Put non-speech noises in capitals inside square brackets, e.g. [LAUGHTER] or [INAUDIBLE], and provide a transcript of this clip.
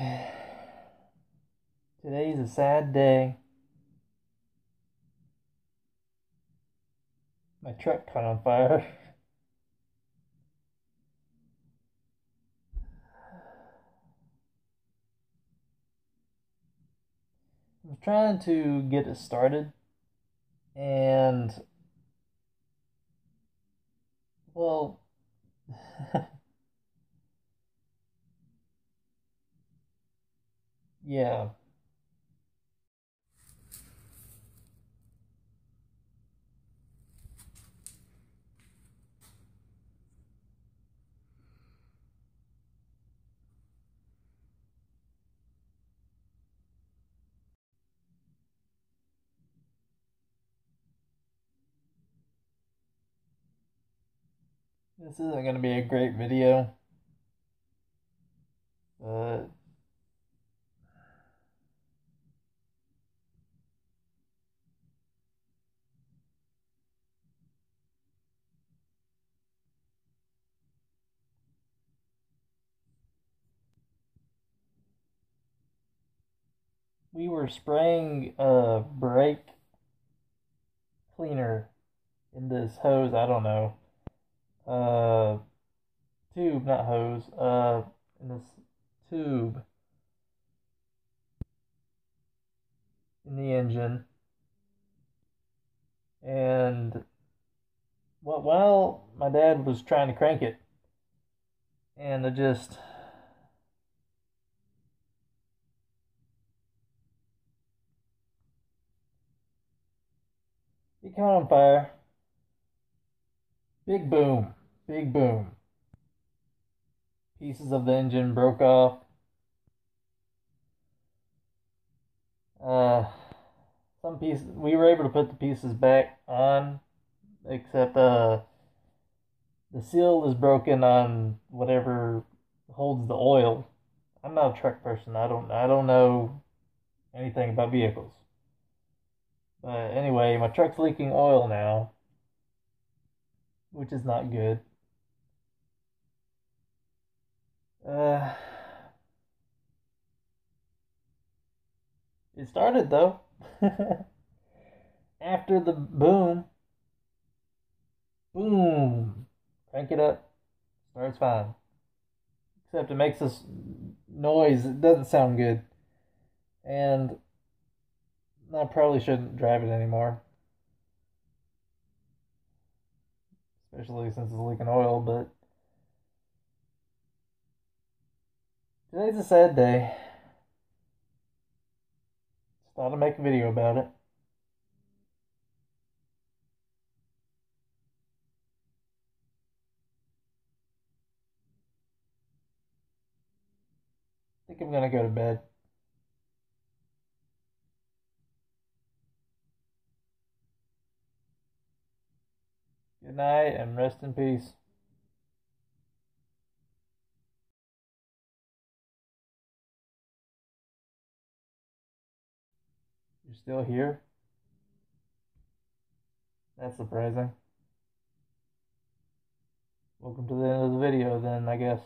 [SIGHS] Today's a sad day. My truck caught on fire. [SIGHS] I was trying to get it started and well [LAUGHS] yeah. This isn't going to be a great video, but we were spraying a brake cleaner in this hose. I don't know uh, tube, not hose, uh, in this tube in the engine. And well, while my dad was trying to crank it, and I just caught on fire. Big boom. Big boom. Pieces of the engine broke off. Uh, some pieces we were able to put the pieces back on, except uh, the seal is broken on whatever holds the oil. I'm not a truck person. I don't I don't know anything about vehicles. But anyway, my truck's leaking oil now, which is not good. Uh, it started though. [LAUGHS] After the boom, boom, crank it up, starts fine. Except it makes this noise. It doesn't sound good, and I probably shouldn't drive it anymore. Especially since it's leaking oil, but Today's a sad day. Just thought I'd make a video about it. I think I'm gonna go to bed. Good night and rest in peace. You're still here? That's surprising. Welcome to the end of the video then, I guess.